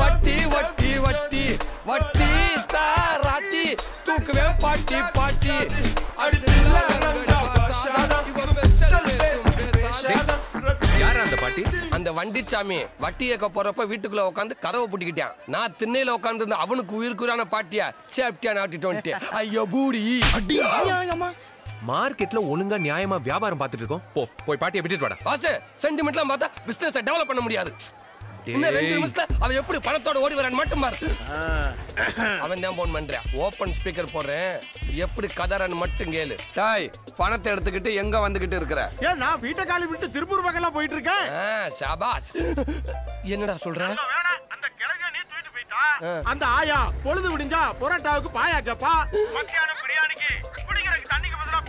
வட்டி வட்டி வட்டி வட்டி தாராட்டி தூக்குவே பாட்டி பாட்டி. யார் அந்த பாட்டி? அந்த வண்டிச்சாமி வட்டி ஏக்க போறப்ப வீட்டுக்குள்ள உட்காந்து கதவை பூட்டிக்கிட்டான். நான் திண்ணையில உட்காந்து இருந்த அவனுக்கு உயிருக்குறான பாட்டியா? சேஃப்டியா நாட்டிட்டு வந்துட்டு ஐயோ பூடி. மார்க்கெட்ல ஒழுங்கா நியாயமா வியாபாரம் பார்த்துட்டு இருக்கோம். போ போய் பாட்டியை விட்டுட்டு வாடா. பாஸ் சென்டிமெண்ட்லாம் பார்த்தா பிசினஸ் டெவலப் பண்ண முடியாது. இன்னும் ரெண்டு டேய். நிமிஷத்துல அவன் எப்படி பணத்தோட ஓடி வரான்னு மட்டும் பாரு. அவன் தான் போன் பண்றான். ஓபன் ஸ்பீக்கர் போடுறேன். எப்படி கதறான்னு மட்டும் கேளு. டாய் பணத்தை எடுத்துக்கிட்டு எங்க வந்துகிட்டு இருக்கிற? ஏன் நான் வீட்டை காலி விட்டு திருப்பூர் பக்கம்லாம் போயிட்டு இருக்கேன் ஆ, சாபாஸ் என்னடா சொல்ற? அந்த ஆயா பொழுது விடிஞ்சா பொரோட்டாவுக்கு பாயா கேப்பா மத்தியானம்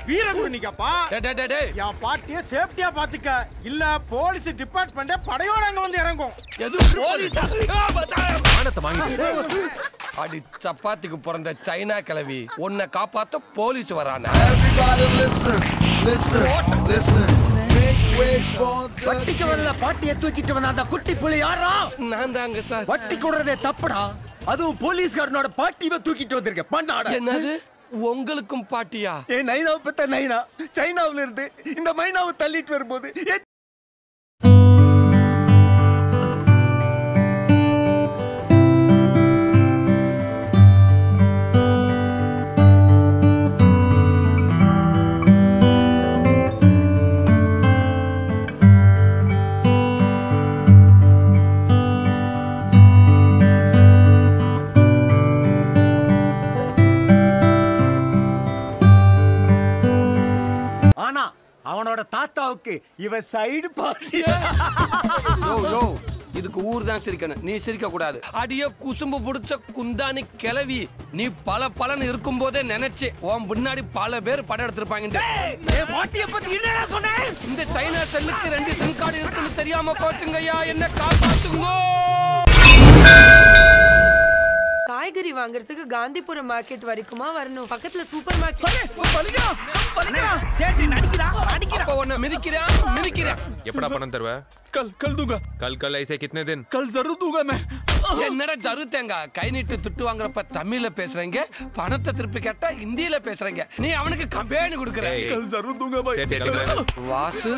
தண்ணிக்கு பதிலா பீரை குடி கேப்பா டேய், டேய், டேய், டேய். என் பாட்டிய சேஃப்டியா பாத்துக்க. இல்ல போலீஸ் டிபார்ட்மெண்ட் படையோட அங்க வந்து இறங்கும். எது போலீஸா. பணத்தை வாங்கிட்டு அடி சப்பாத்திக்கு பிறந்த சைனா கிளவி உன்னை காப்பாத்த போலீஸ் வரானா. வட்டிக்கு வரல பாட்டியை தூக்கிட்டு வந்த அந்த குட்டி புலி யாரா? நான் தாங்க சார். வட்டி கொடுறதே தப்புடா. அதுவும் போலீஸ்காரனோட பாட்டியை தூக்கிட்டு வந்திருக்க. பண்ணாட என்னது? உங்களுக்கும் பாட்டியா? ஏ நைனாவை பத்த நைனா. சைனாவுல இருந்து இந்த மைனாவை தள்ளிட்டு வரும்போது அவனோட தாத்தாவுக்கு இவ சைடு பாட்டி யோ யோ இதுக்கு ஊர் தான் சிரிக்கணும். நீ சிரிக்க கூடாது. அடிய குசும்பு புடிச்ச குந்தானி கிளவி நீ பல பலன் இருக்கும் போதே நினைச்சு உன் முன்னாடி பல பேர் படம் எடுத்திருப்பாங்க இந்த சைனா செல்லுக்கு ரெண்டு சிம் கார்டு இருக்குன்னு தெரியாம போச்சுங்கய்யா. என்ன காப்பாத்துங்க. காய்கறி வாங்குறதுக்கு காந்திபுரம் மார்க்கெட் வரைக்குமா வரணும்? பக்கத்துல சூப்பர் மார்க்கெட் எப்படா பணம் கல் தூங்க கல் கல் ஐசே கித்தனை கல் ஜரூர் தூங்க என்னடா ஜரூர் தேங்க? கை நீட்டு துட்டு வாங்குறப்ப தமிழ்ல பேசுறீங்க பணத்தை திருப்பி கேட்டா ஹிந்தியில பேசுறீங்க. நீ அவனுக்கு கம்பெனி கொடுக்குற. கல் ஜரூர் தூங்க வாசு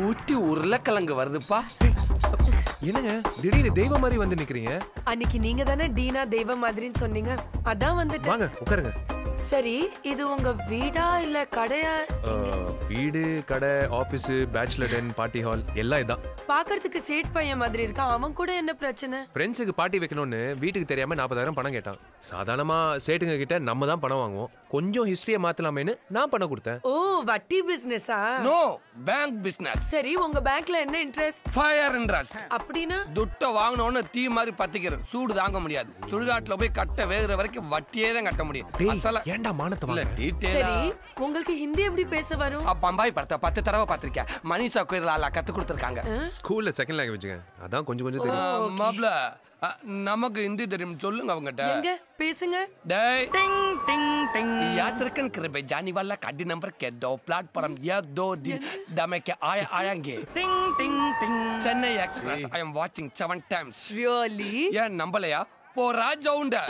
ஊட்டி உருளைக்கிழங்கு வருதுப்பா. என்னங்க? திடீர்னு தெய்வம் மாதிரி வந்து நிக்கிறீங்க? அன்னைக்கு நீங்க தானே டீனா தெய்வம் மாதிரின்னு சொன்னீங்க. அதான் வந்துட்டு வாங்க உட்காருங்க. சரி இது உங்க வீடா இல்ல கடையா? வீடு கடை office bachelor den party hall எல்லாம் இதான். பாக்குறதுக்கு சேட் பையன் மாதிரி இருக்கா அவன் கூட என்ன பிரச்சனை? ஃப்ரெண்ட்ஸுக்கு பார்ட்டி வைக்கணும்னு வீட்டுக்கு தெரியாம நாற்பதாயிரம் பணம் கேட்டான். சாதாரணமா சேட்டுங்க கிட்ட நம்ம தான் பணம் வாங்குவோம். கொஞ்சம் ஹிஸ்டரியை மாத்தலாமேன்னு நான் பணம் கொடுத்தேன். ஓ வட்டி பிசினஸா நோ பேங்க் பிசினஸ் சரி உங்க பேங்க்ல என்ன இன்ட்ரெஸ்ட் ஃபயர் இன்ட்ரஸ்ட் அப்படின்னா? துட்டை வாங்கினோன்னு தீ மாதிரி பத்திக்கிறது சூடு தாங்க முடியாது. சுடுகாட்டுல போய் கட்ட வேகுற வரைக்கும் வட்டியே தான் கட்ட முடியும். அசல ஏன்டா மானத்தை இல்ல வாங்க டீட்டெயிலா சரி உங்களுக்கு ஹிந்தி எப்படி பேச வரும் பம்பாய் படத்தை பத்து தடவை பார்த்திருக்கேன் மணிஷா கோயிலால கத்து கொடுத்துருக்காங்க ஸ்கூல்ல செகண்ட் லாங்குவேஜ்ங்க அதான் கொஞ்சம் கொஞ்சம் தெரியும் மாப்ள நமக்கு ஹிந்தி தெரியும் சொல்லுங்க அவங்ககிட்ட எங்க பேசுங்க டேய் याद रखन कर बे जाने वाला गाड़ी नंबर के दो प्लेटफॉर्म या दो दिन दमे के आए आएंगे Chennai Express I am watching seven times really ये नंबर या पोरा जाऊंडा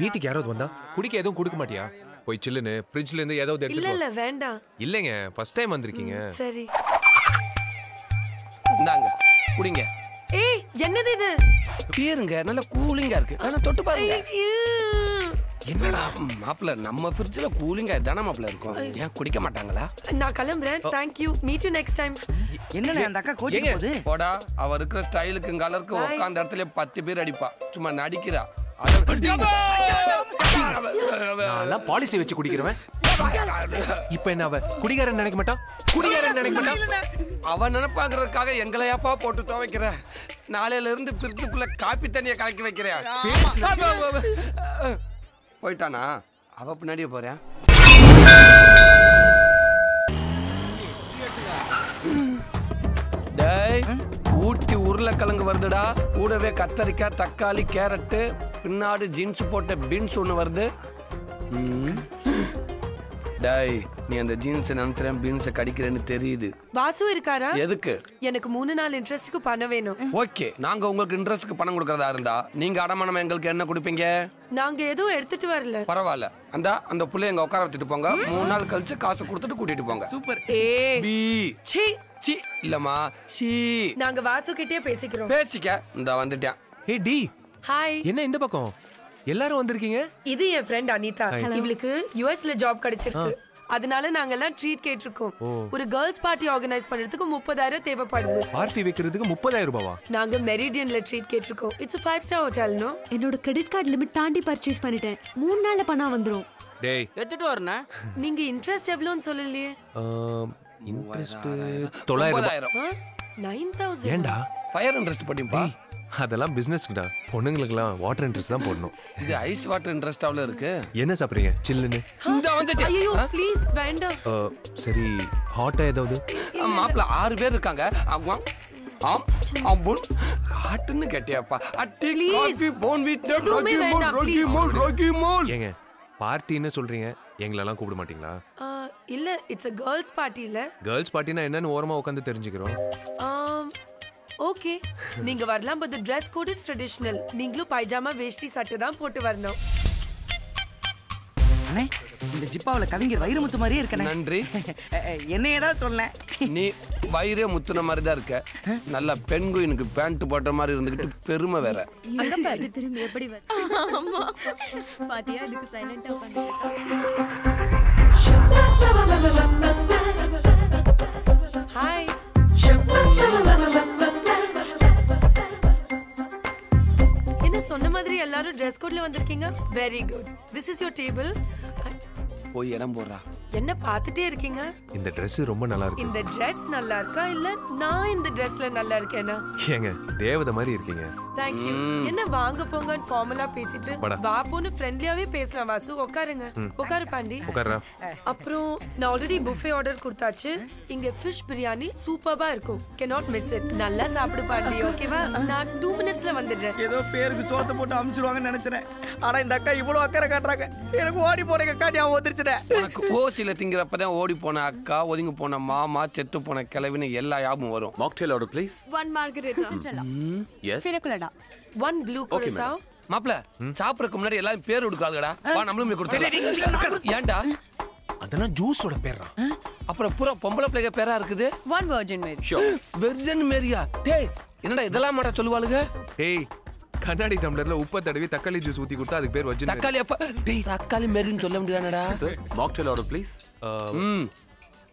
வீட்டுக்கு யாராவது வந்தா குடிக்க எதுவும் கொடுக்க மாட்டியா போய் சில்லுன்னு ஃப்ரிட்ஜ்ல இருந்து ஏதாவது இல்ல இல்ல. வேண்டாம். இல்லைங்க ஃபர்ஸ்ட் டைம் வந்திருக்கீங்க. சரி. இந்தாங்க குடிங்க. ஏய் என்னது இது? பீருங்க நல்ல கூலிங்கா இருக்கு. ஆனா தொட்டு பாருங்க. என்னடா மாப்பிள்ள நம்ம ஃப்ரிட்ஜ்ல கூலிங்கா தானே மாப்பிள்ள இருக்கும். ஏன் குடிக்க மாட்டாங்களா? நான் கிளம்புறேன். Thank you meet you next time என்னண்ணே அந்த அக்கா கோச்சிங் போகுது? போடா அவ இருக்கிற ஸ்டைலுக்கு கலருக்கு Bye. உட்காந்த இடத்துல பத்து பேர் அடிப்பா. சும்மா நடிக்கிறா. நான்லாம் பாலிசி வச்சு குடிக்கிறவன். இப்ப என்ன அவ குடிகாரன் நினைக்க மாட்டான்? குடிகாரன் நினைக்க மாட்டான்? அவன் நினைப்பாங்கிறதுக்காக எங்களையாப்பா போட்டு துவைக்கிற. நாளையில இருந்து பிரிட்ஜுக்குள்ள காப்பி தண்ணியை கலக்கி வைக்கிறேன். போயிட்டானா? அவ பின்னாடியே போறேன் ஊட்டி உருளைக்கிழங்கு வருதுடா. கூடவே கத்தரிக்காய் தக்காளி கேரட்டு பின்னாடி ஜீன்ஸ் போட்ட பீன்ஸ் ஒன்று வருது. டேய் நீ அந்த ஜீன்ஸ் நினைச்சிறேன் பீன்ஸை கடிக்கிறேன்னு தெரியுது. வாசு இருக்காரா? எதுக்கு? எனக்கு மூணு நாள் இன்ட்ரெஸ்ட்க்கு பணம் வேணும். ஓகே நாங்க உங்களுக்கு இன்ட்ரெஸ்ட்க்கு பணம் கொடுக்கறதா இருந்தா நீங்க அடமானம் எங்களுக்கு என்ன கொடுப்பீங்க? நாங்க எதுவும் எடுத்துட்டு வரல. பரவாயில்ல. அந்த அந்த புள்ளைய எங்க உட்கார வச்சுட்டு போங்க. மூணு நாள் கழிச்சு காசு கொடுத்துட்டு கூட்டிட்டு போங்க. Super. A. B C. C. இல்லம்மா சி. நாங்க வாசு கிட்டே பேசிக்கிறோம். பேசிக்க. இந்த வந்துட்டேன். ஹே டி. ஹாய் என்ன இந்த பக்கம்? எல்லாரும் வந்திருக்கீங்க? இது என் ஃப்ரெண்ட் அனிதா. இவளுக்கு யுஎஸ்ல ஜாப் கிடைச்சிருக்கு. அதனால நாங்க எல்லாம் ட்ரீட் கேட்டிருக்கோம். ஒரு கேர்ள்ஸ் பார்ட்டி ஆர்கனைஸ் பண்றதுக்கு முப்பதாயிரம் தேவைப்படுது. பார்ட்டி வைக்கிறதுக்கு முப்பதாயிரம் ரூபாவா? நாங்க மெரிடியன்ல ட்ரீட் கேட்டிருக்கோம். It's five star hotel no என்னோட கிரெடிட் கார்டு லிமிட் தாண்டி பர்ச்சேஸ் பண்ணிட்டேன். மூணு நாள்ல பணம் வந்துரும். டேய். எடுத்துட்டு வரண்ணா. நீங்க இன்ட்ரெஸ்ட் எவ்வளோன்னு சொல்லலையே. இன்ட்ரெஸ்ட் தொள்ளாயிரம் நைன் தௌசண்ட். ஃபயர் இன்ட்ரெஸ்ட் படிப்பா அதெல்லாம் பிசினஸ்க்குடா பொண்ணுங்களுக்குலாம் வாட்டர் இன்ட்ரெஸ்ட் தான் போடணும். இது ஐஸ் வாட்டர் இன்ட்ரெஸ்டாவில் இருக்கு. என்ன சாப்பிட்றீங்க? சில்லுன்னு. இந்த வந்துட்டேன் ஐயோ ப்ளீஸ் வேண்டாம். சரி ஹாட்டா ஏதாவது? மாப்பிள்ள ஆறு பேர் இருக்காங்க. ஆமா. ஆம் ஆம்புல் ஹாட்டுன்னு கேட்டியாப்பா. அட்டி. காஃபி போன் வீட் எதுவுமே ராகி மோல் ராகி. மோல் ராகி மோல் ஏங்க பார்ட்டின்னு சொல்றீங்க. எங்களெல்லாம் கூப்பிட மாட்டீங்களா? இல்ல இட்ஸ் அ கேர்ள்ஸ் பார்ட்டி இல்ல. கேர்ள்ஸ் பார்ட்டினா என்னன்னு ஓரமா உட்காந்து தெரிஞ்சுக்கிறோம். ஓகே. நீங்க வரலாம் but dress code is traditional நீங்களும் பைஜாமா வேஷ்டி சட்டை தான் போட்டு வரணும். அண்ணே இந்த ஜிப்பாவுல கவிஞர் வைரமுத்து மாதிரியே இருக்கனே நன்றி. என்னையே தான் சொல்ல நீ வயிறே முத்துன மாதிரி தான் இருக்க. நல்ல பெண் குயினுக்கு பேண்ட் போட்ட மாதிரி இருந்துகிட்டு பெருமை வேற. அங்க பாரு திரும்பி எப்படி பாத்தியா இதுக்கு சைலண்டா பண்ணிட்டு சொன்ன மாதிரி எல்லாரும் ட்ரெஸ் கோட்ல வந்திருக்கீங்க? Very good this is your table போய் இடம் போடுறா. என்ன பார்த்துட்டே இருக்கீங்க? இந்த Dress ரொம்ப நல்லா இருக்கு. இந்த Dress நல்லா இருக்கா இல்ல நான் இந்த Dressல நல்லா இருக்கேனா? ஏங்க தேவதை மாதிரி இருக்கீங்க. தேங்க் யூ என்ன வாங்க போங்கன்னு ஃபார்மலா பேசிட்டு. வா போன்னு ஃப்ரெண்ட்லியாவே பேசலாம் வாசு. உட்காருங்க உட்காரு பாண்டி. உட்கார்றா அப்புறம் நான் ஆல்ரெடி புஃபே ஆர்டர் கொடுத்தாச்சு. இங்க ஃபிஷ் பிரியாணி சூப்பர்பா இருக்கும். Cannot மிஸ் இட் நல்லா சாப்பிடு பாண்டி. ஓகேவா நான் டூ மினிட்ஸ்ல வந்துடுறேன். ஏதோ பேருக்கு சோத்தை போட்டு அமுச்சிருவாங்கன்னு நினைச்சேன். ஆனா இந்த அக்கா இவ்வளவு அக்கறை காட்டுறாங்க. எனக்கு ஓடி போன அக்கா ஞாபகம் வந்துருச்சுனே உனக்கு ஓசில திங்கிறப்பதான் ஓடி போன அக்கா ஒதுங்கி போன மாமா செத்து போன கிழவின்னு எல்லா ஞாபகம் வரும். Mocktail order please one margarita yes one blue curacao மாப்பிள சாப்பிடறதுக்கு முன்னாடி எல்லாரும் பேர் கொடுக்காதுடா வா நம்மளும் போய் கொடுத்துடலாம். ஏன்டா? அதெல்லாம் ஜூஸோட பேர்றா. அப்புறம் பூரா பொம்பளை பிள்ளைங்க பேரா இருக்குது? One virgin Mary sure virgin Maria டேய் என்னடா இதெல்லாம் மாட்டா சொல்லுவாளுங்க ஏய் கண்ணாடி டம்ளர்ல உப்பை தடவி தக்காளி ஜூஸ் ஊத்தி கொடுத்தா அதுக்கு பேர் வச்சு தக்காளி அப்ப தக்காளி மேரின்னு சொல்ல முடியாதுடா சார் மாக்டெயில் ஆர்டர் ப்ளீஸ்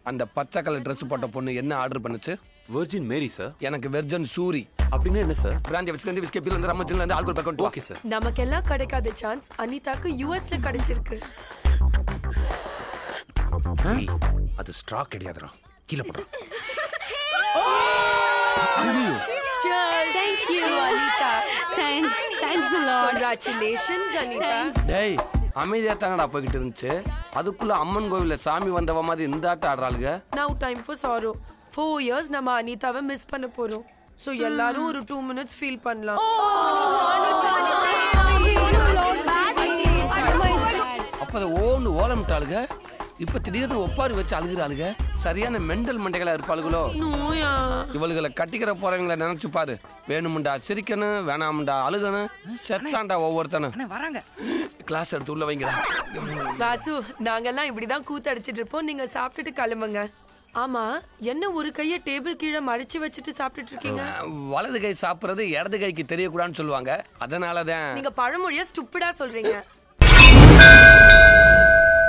அந்த பச்சை கலர் Dress போட்ட பொண்ணு என்ன ஆர்டர் பண்ணுச்சு? வெர்ஜின் மேரி சார் எனக்கு வெர்ஜன் சூரி அப்படின்னா என்ன சார் பிராந்தி விஸ்கி வந்து விஸ்கி இருந்து ஆல்கோல் பேக்கெட் ஓகே சார் நமக்கெல்லாம் கிடைக்காத சான்ஸ் அனிதாக்கு யூஎஸ்ல கிடைச்சிருக்கு. அது ஸ்ட்ரா கிடையாதுடா. கீழே போடுறா. Thank you, Anita. Thanks thanks a lot. Congratulations, Anita. டேய் அமைதியா தானடா போய்கிட்டு இருந்துச்சு. அதுக்குள்ள அம்மன் கோவில்ல சாமி வந்தவ மாதிரி இந்த ஆட்டம் ஆடுறாளுங்க. Now time for sorrow. Four years நம்ம அனிதாவை மிஸ் பண்ண போறோம். ஸோ எல்லாரும் ஒரு டூ மினிட்ஸ் ஃபீல் பண்ணலாம். அப்ப அதை ஓன்னு ஓலமிட்டாளுங்க. இப்ப திடீர்னு ஒப்பாரி வச்சு அழுகுறாளுங்க. சரியான மெண்டல் மண்டைகளா இருப்பாளுகளோ? நோயா. இவளுகளை கட்டிக்கிற போறவங்கள நினைச்சு பாரு. வேணுமுண்டா சிரிக்கணும் வேணாமுண்டா அழுகணும் செத்தாண்டா ஒவ்வொருத்தனும். வராங்க. கிளாஸ் எடுத்து உள்ள வைங்கிறா வாசு நாங்கெல்லாம் இப்படிதான் கூத்தடிச்சிட்டு இருப்போம். நீங்க சாப்பிட்டுட்டு கிளம்புங்க. ஆமா என்ன ஒரு கைய டேபிள் கீழே மடிச்சு வச்சுட்டு சாப்பிட்டுட்டு இருக்கீங்க? வலது கை சாப்பிடுறது இடது கைக்கு தெரியக்கூடாதுன்னு சொல்லுவாங்க. அதனாலதான் நீங்க பழமொழிய ஸ்டுப்பிடா சொல்றீங்க.